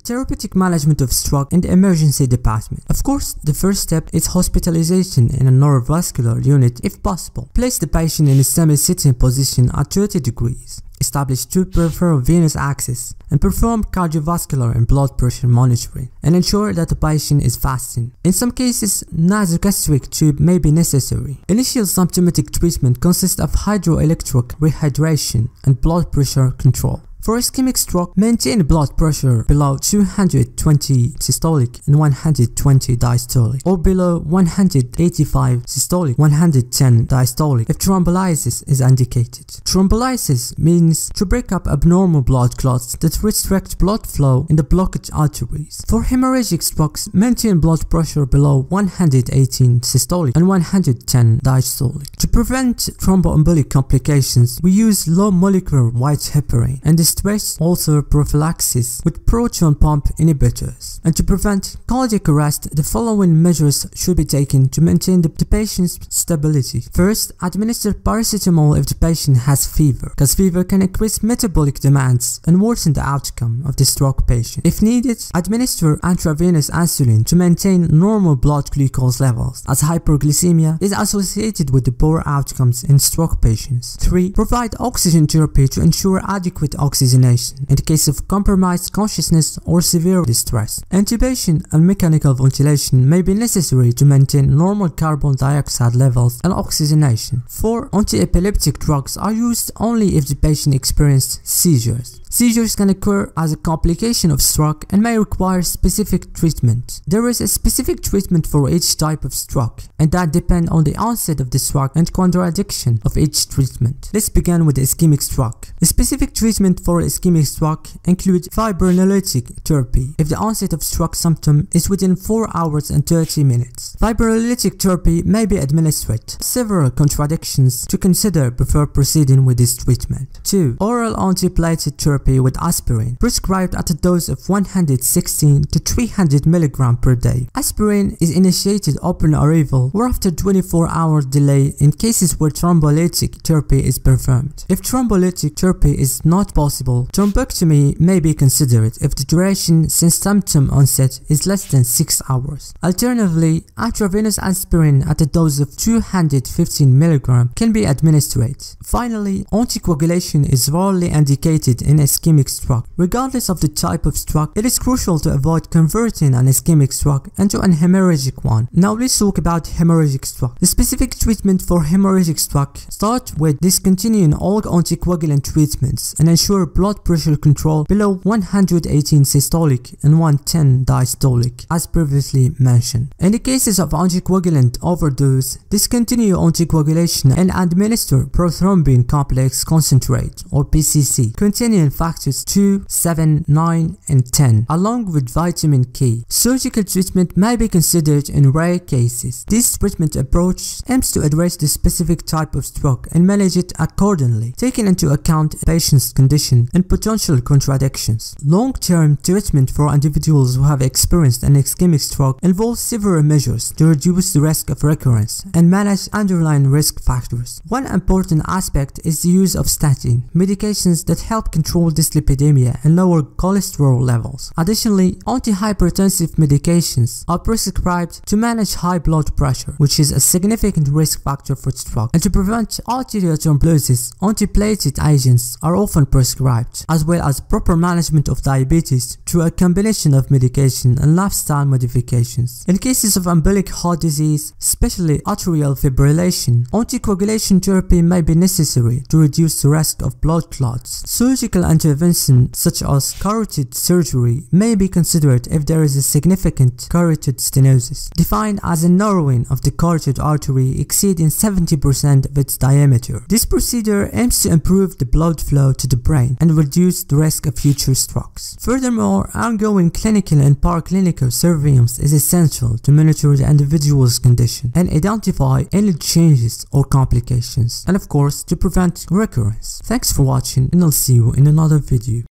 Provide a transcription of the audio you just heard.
therapeutic management of stroke in the emergency department. Of course, the first step is hospitalization in a neurovascular unit if possible. Place the patient in a semi-sitting position at 30 degrees establish two peripheral venous axes, and perform cardiovascular and blood pressure monitoring, and ensure that the patient is fasting. In some cases, nasogastric tube may be necessary. Initial symptomatic treatment consists of hydroelectric rehydration and blood pressure control. For ischemic stroke, maintain blood pressure below 220 systolic and 120 diastolic, or below 185 systolic, 110 diastolic if thrombolysis is indicated. Thrombolysis means to break up abnormal blood clots that restrict blood flow in the blocked arteries. For hemorrhagic strokes, maintain blood pressure below 118 systolic and 110 diastolic. To prevent thromboembolic complications, we use low molecular weight heparin and stress ulcer prophylaxis with proton pump inhibitors. And to prevent cardiac arrest, the following measures should be taken to maintain the, the patient's stability. First, administer paracetamol if the patient has fever, because fever can increase metabolic demands and worsen the outcome of the stroke patient. If needed, administer intravenous insulin to maintain normal blood glucose levels, as hyperglycemia is associated with the poor outcomes in stroke patients. 3. Provide oxygen therapy to ensure adequate oxygen oxygenation in the case of compromised consciousness or severe distress. Intubation and mechanical ventilation may be necessary to maintain normal carbon dioxide levels and oxygenation. 4. Anti-epileptic drugs are used only if the patient experienced seizures. Seizures can occur as a complication of stroke and may require specific treatment. There is a specific treatment for each type of stroke, and that depends on the onset of the stroke and contradiction of each treatment. Let's begin with ischemic stroke. The specific treatment for ischemic stroke includes fibrinolytic therapy if the onset of stroke symptom is within 4 hours and 30 minutes. Fibrinolytic therapy may be administered. Several contradictions to consider before proceeding with this treatment. 2. Oral antiplatelet therapy therapy with aspirin, prescribed at a dose of 116 to 300 mg per day. Aspirin is initiated upon arrival or after 24 hour delay in cases where thrombolytic therapy is performed. If thrombolytic therapy is not possible, thrombectomy may be considered if the duration since symptom onset is less than 6 hours. Alternatively, intravenous aspirin at a dose of 215 mg can be administered. Finally, anticoagulation is rarely indicated in ischemic stroke. Regardless of the type of stroke, it is crucial to avoid converting an ischemic stroke into an hemorrhagic one. Now let's talk about hemorrhagic stroke. The specific treatment for hemorrhagic stroke starts with discontinuing all anticoagulant treatments and ensure blood pressure control below 118 systolic and 110 diastolic as previously mentioned. In the cases of anticoagulant overdose, discontinue anticoagulation and administer prothrombin complex concentrate or PCC containing factors 2, 7, 9, and 10, along with vitamin K. Surgical treatment may be considered in rare cases. This treatment approach aims to address the specific type of stroke and manage it accordingly, taking into account the patient's condition and potential contradictions. Long-term treatment for individuals who have experienced an ischemic stroke involves several measures to reduce the risk of recurrence and manage underlying risk factors. One important aspect is the use of statin, medications that help control dyslipidemia and lower cholesterol levels. Additionally, antihypertensive medications are prescribed to manage high blood pressure, which is a significant risk factor for stroke. And to prevent arterial thrombosis, antiplatelet agents are often prescribed, as well as proper management of diabetes through a combination of medication and lifestyle modifications. In cases of embolic heart disease, especially atrial fibrillation, anticoagulation therapy may be necessary to reduce the risk of blood clots. Surgical intervention such as carotid surgery may be considered if there is a significant carotid stenosis, defined as a narrowing of the carotid artery exceeding 70% of its diameter. This procedure aims to improve the blood flow to the brain and reduce the risk of future strokes. Furthermore, ongoing clinical and paraclinical surveillance is essential to monitor the individual's condition and identify any changes or complications, and of course to prevent recurrence. Thanks for watching and I'll see you in another video.